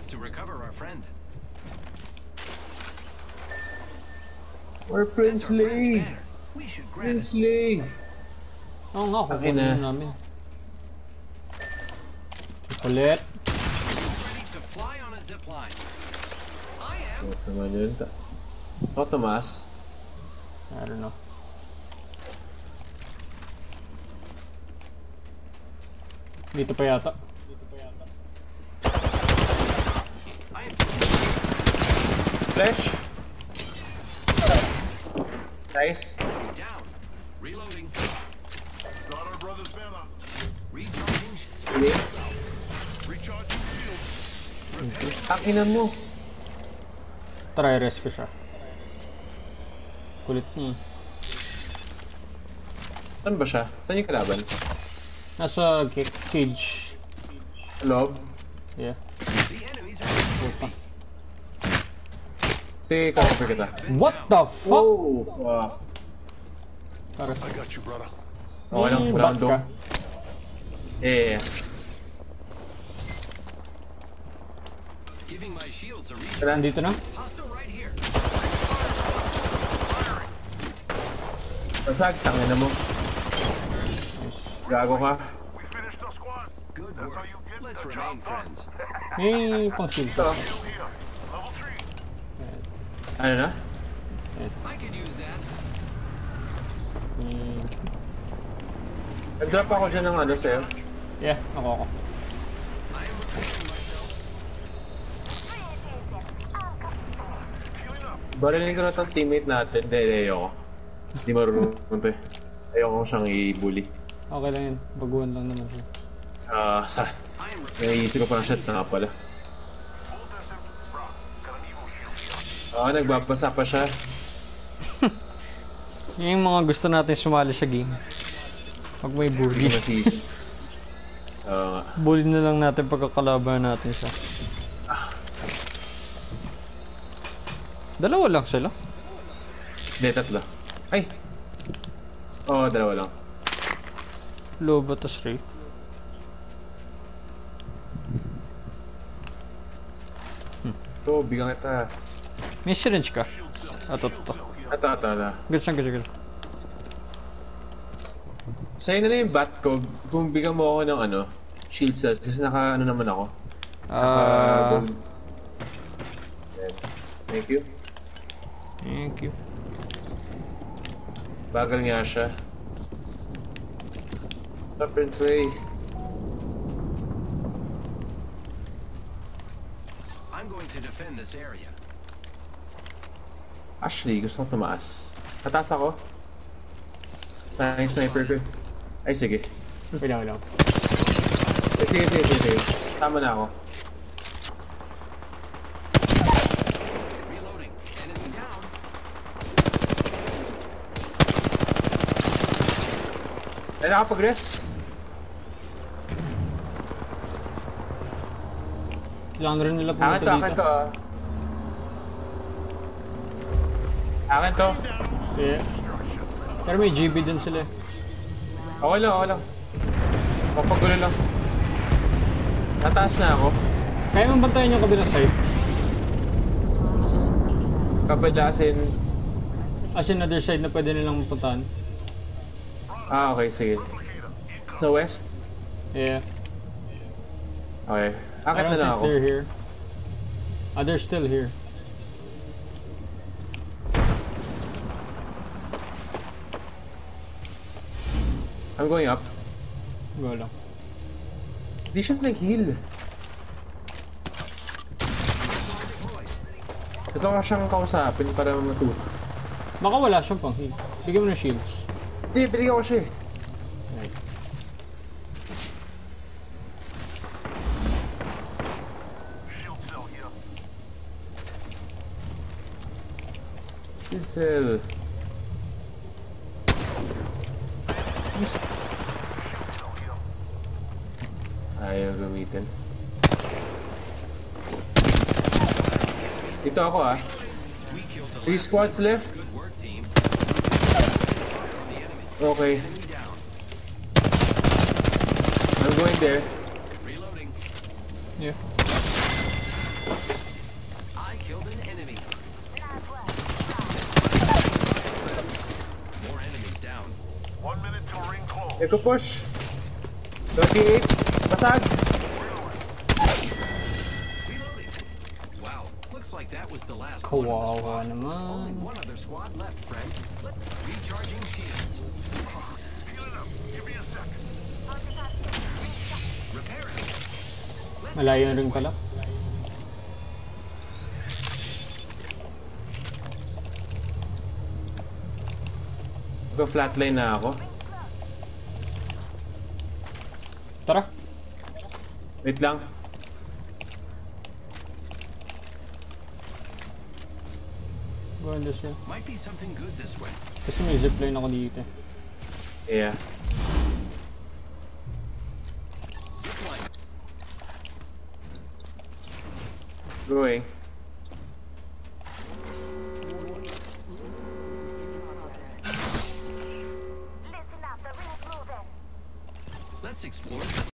chance to recover our friend. Or Prince That's our friend's Lee! banner. We should grab Prince it. Lee! Oo nga, Akin kukunin na. na namin. Ulit. Ready to fly on a zip line. I am. Ano naman yun? Oh, Tomas. I don't know. Dito pa yata. I am Flash! Nice. down. Reloading. Got our brother's banner. Recharging. Hindi. Recharging shields. Akin mo. Try rest ko siya. Kulit niya. eh. Saan ba siya? Saan yung kalaban? Nasa ca- cage. Loob? Yeah. The enemies are. Puta. Sige, cover kita. What the fuck? Oh! Wow. Tara. I got you, brother. Okay lang, May wala back akong ka? dome. Eh, Giving Ano na? I could use that. May... Nag-drop ako dyan ng ano sa'yo. Yeah, ako ako. Barilin ko na itong teammate natin. Hindi, hindi, ayoko. Hindi marunong to eh. Ayoko siyang i-bully. Okay lang yun. Baguhan lang naman siya. Ah, sa... Am repairing. Naisip ko parang shit na pala. Oo, nagbabasa pa siya. Yung mga gusto natin sumali sa game. Pag may bully. Oo nga. Bully na lang natin pagkakalaban natin siya. Dalawa lang sila. Hindi, tatlo. Ay! Oo, dalawa lang. Loba tas Ray. So, bigyan kita. May syringe ka. Ato, to, to. Ito, ito, ito. Goods na, goods, goods. Sa'yo na na yung bat ko. Kung bigyan mo ako ng ano, shield cells. Kasi naka, ano naman ako. Ah. Yan. Thank you. thank you. Bagal nga siya. Sa Prince Ray. I'm going to defend this area. Ashley, gusto ko tumaas. Tataas ako. Tayong sniper ko. Ay, sige. Wait lang, wait lang. Sige, sige, sige, sige. Tama na ako. Ay, nakapag-rest. Kailangan rin nila Akin pumunta to, akin dito. to. ah. Akin to. Yeah. Pero may GB din sila eh. Okay lang, okay lang. Papagulo lang. Nataas na ako. Kaya mo bantayan yung kabilang side? Kabadasin. As in other side na pwede nilang mapuntahan? Ah, okay, sige. Sa west? Yeah. Okay. Akit na lang ako. they're here. Ah, they're still here. I'm going up. Go lang. Hindi siya nag-heal. Gusto ko siyang kausapin para matuto. Baka wala siyang pang heal. Bigyan mo ng shields. Hindi, binigyan ko siya eh. Right. Shield cell here. Pinsel. Cell here. Ayaw gamitin. Dito ako ah. Three squads left. Okay. I'm going there. Reloading. Yeah. I killed an enemy. More enemies down. One minute till ring close. Eko push. 38. Basag. Wow, looks like that was the last one Kawawa. Only naman. one other squad left, friend. Recharging shields. Malayo rin pala. Go flatline na ako. Tara. Wait lang. Ganda siya. Might be something good this way. Kasi may zipline ako dito. Yeah. Zipline. Going. Let's explore the